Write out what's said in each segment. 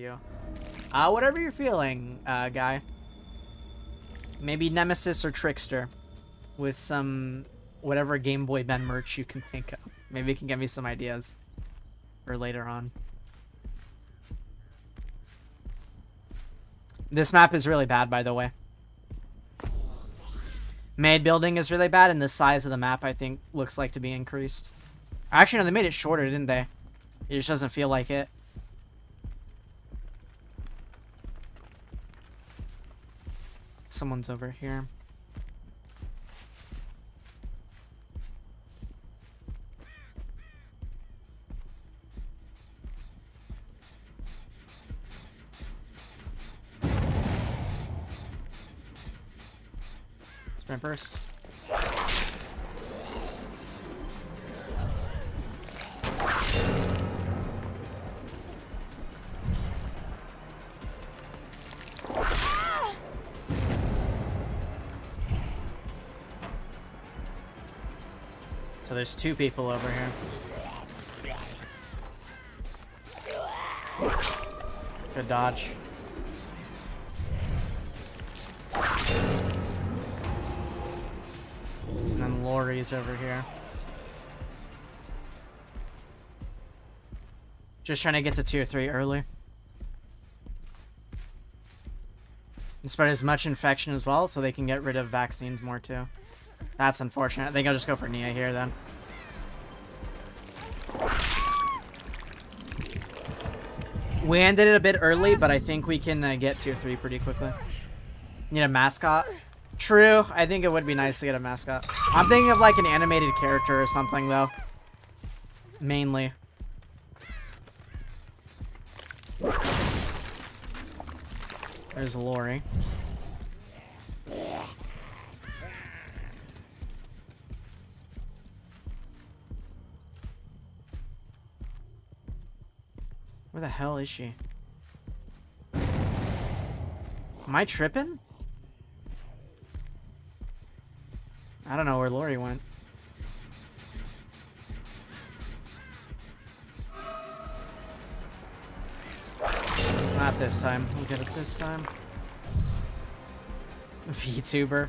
you. Uh, whatever you're feeling, uh, guy. Maybe Nemesis or Trickster. With some whatever Game Boy Ben merch you can think of. Maybe you can give me some ideas. For later on. This map is really bad, by the way. Made building is really bad, and the size of the map, I think, looks like to be increased. Actually, no, they made it shorter, didn't they? It just doesn't feel like it. Someone's over here. Sprint burst. So there's two people over here. Good dodge. And then Laurie's over here. Just trying to get to tier 3 early. And spread as much infection as well so they can get rid of vaccines more too. That's unfortunate. I think I'll just go for Nea here then. We ended it a bit early, but I think we can uh, get tier 3 pretty quickly. Need a mascot? True. I think it would be nice to get a mascot. I'm thinking of like an animated character or something though. Mainly. There's Laurie. Where the hell is she? Am I tripping? I don't know where Laurie went. Not this time. We'll get it this time. VTuber.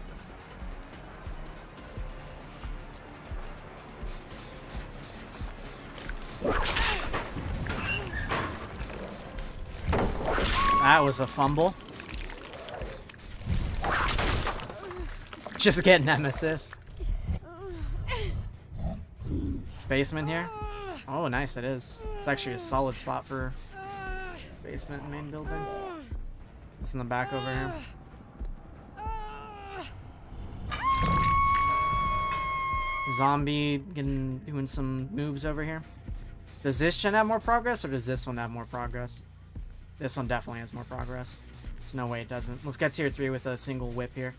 That was a fumble. Just get Nemesis. It's basement here. Oh, nice it is. It's actually a solid spot for basement main building. It's in the back over here. Zombie getting doing some moves over here. Does this gen have more progress or does this one have more progress? This one definitely has more progress. There's no way it doesn't. Let's get tier 3 with a single whip here.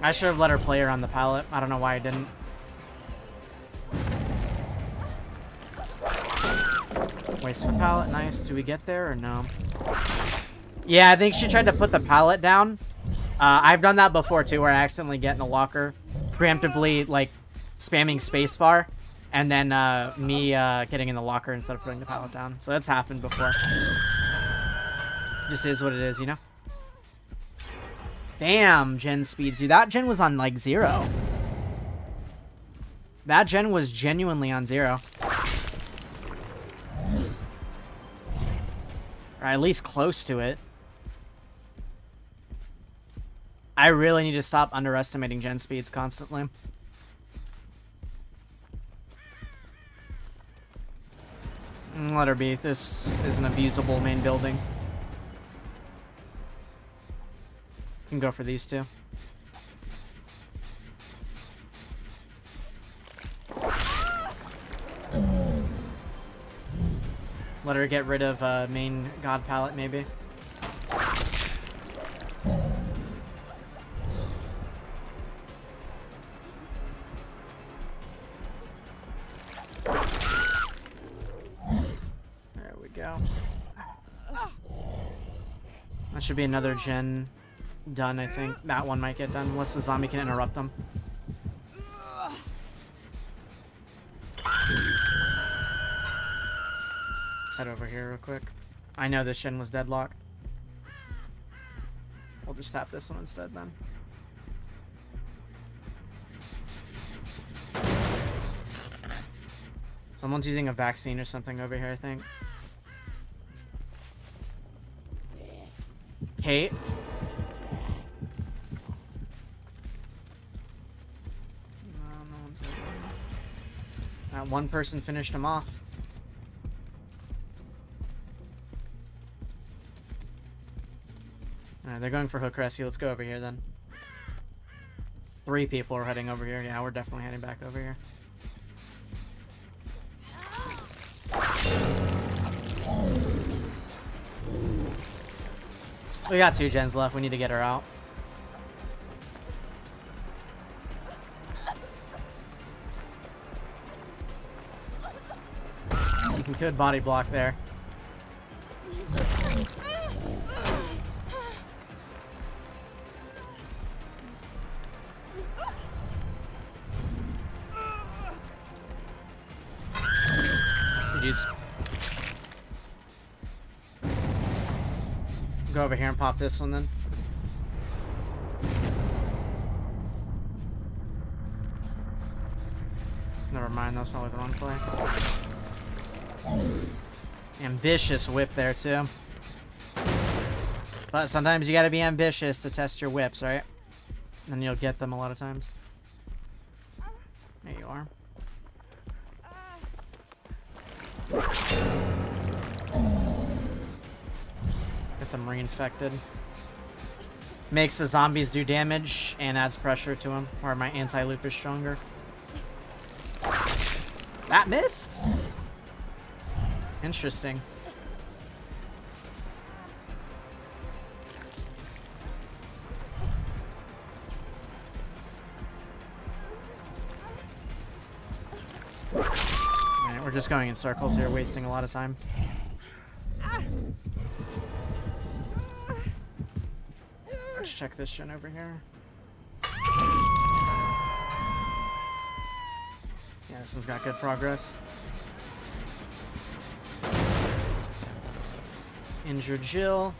I should have let her play her on the pallet. I don't know why I didn't. For pallet. Nice. Do we get there or no? Yeah, I think she tried to put the pallet down. Uh, I've done that before too, where I accidentally get in a locker, preemptively like spamming spacebar, and then uh, me uh, getting in the locker instead of putting the pallet down. So that's happened before. Just is what it is, you know? Damn, gen speeds. Dude, that gen was on like zero. That gen was genuinely on zero. Or at least close to it. I really need to stop underestimating gen speeds constantly. Mm, Let her be. This is an abusable main building. Can go for these two. Let her get rid of uh, main god palette, maybe. There we go. That should be another gen done, I think. That one might get done, unless the zombie can interrupt them. Let's head over here real quick. I know this gen was deadlocked. We'll just tap this one instead then. Someone's using a vaccine or something over here, I think. Kate? No. That one person finished him off. They're going for hook rescue. Let's go over here then. Three people are heading over here. Yeah, we're definitely heading back over here. We got two gens left. We need to get her out. You can good body block there. Go over here and pop this one then. Never mind, that's probably the wrong play. Ambitious whip there too. But sometimes you gotta be ambitious to test your whips, right? And then you'll get them a lot of times. There you are. Them reinfected. Makes the zombies do damage and adds pressure to them, where my anti-loop is stronger. That missed? Interesting. Alright, we're just going in circles here, wasting a lot of time. Check this shit over here. Yeah, this one's got good progress. Injured Jill.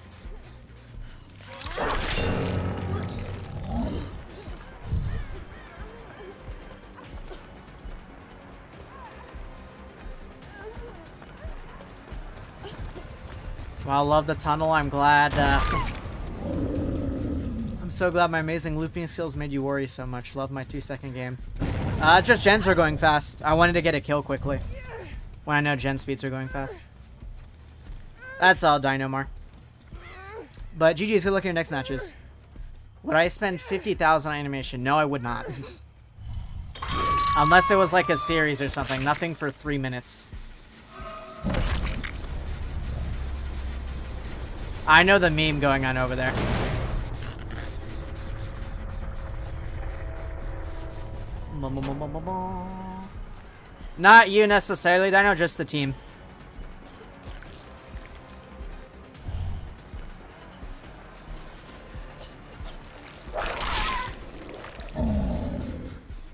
Well, I love the tunnel. I'm glad uh, so glad my amazing looping skills made you worry so much. Love my two second game. Uh, just gens are going fast. I wanted to get a kill quickly. When I know gen speeds are going fast. That's all, Dinomar. But GG's, good luck in your next matches. Would I spend 50,000 on animation? No, I would not. Unless it was like a series or something. Nothing for three minutes. I know the meme going on over there. Not you necessarily, know just the team.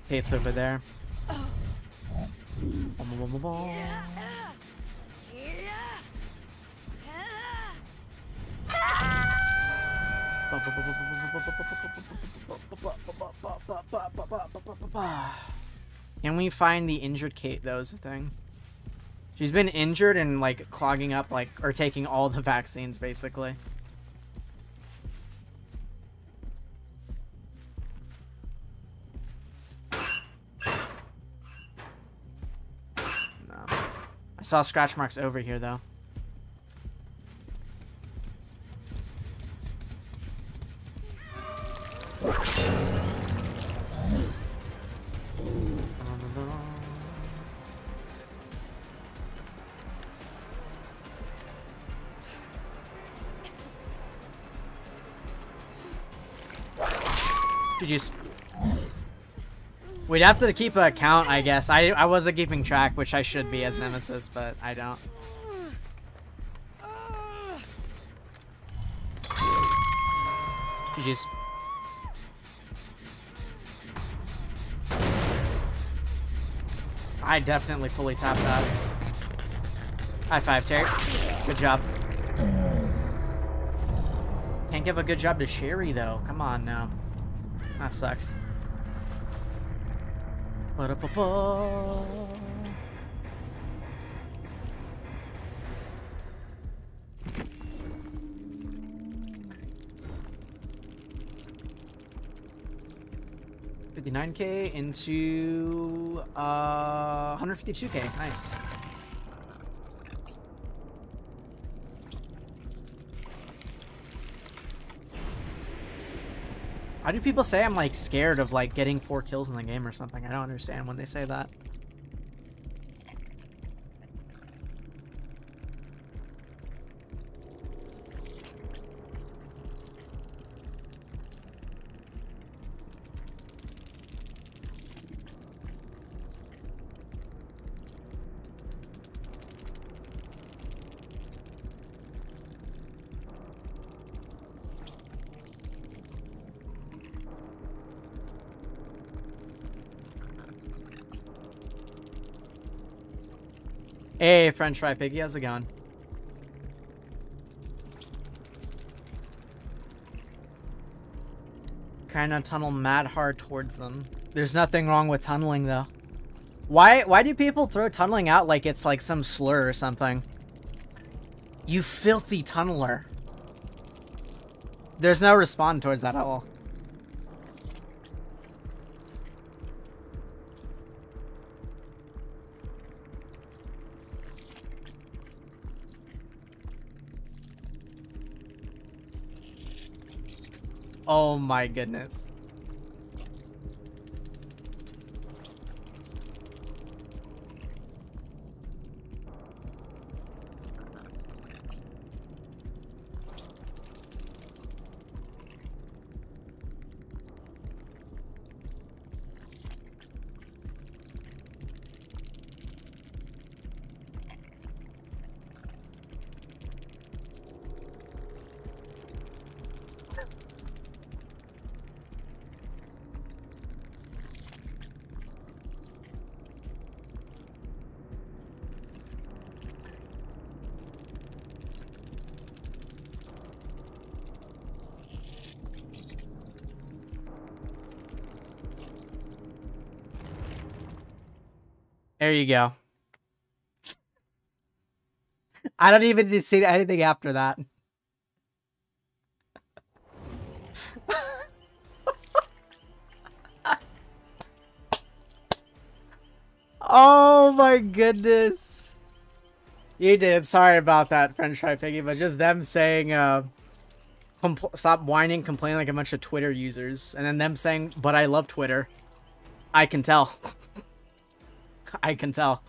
Kate's over there. Oh. Can we find the injured Kate, though, the thing. She's been injured and, like, clogging up, like, or taking all the vaccines, basically. No. I saw scratch marks over here, though. GG's. We'd have to keep a count, I guess. I, I wasn't keeping track, which I should be as Nemesis, but I don't. GG's. I definitely fully tapped that. High five, Terry. Good job. Can't give a good job to Sherry, though. Come on now. That sucks. Ba -da -ba -ba. Fifty-nine K into uh, 152K. Nice. Why do people say I'm like scared of like getting four kills in the game or something? I don't understand when they say that. Hey, French Fry Piggy, how's it going? Kinda tunnel mad hard towards them. There's nothing wrong with tunneling, though. Why, why do people throw tunneling out like it's like some slur or something? You filthy tunneler. There's no respond towards that at all. Oh my goodness. There you go. I don't even need to see anything after that. oh my goodness. You did. Sorry about that, French Fry Piggy, but just them saying, uh, stop whining, complaining like a bunch of Twitter users, and then them saying, but I love Twitter. I can tell. I can tell.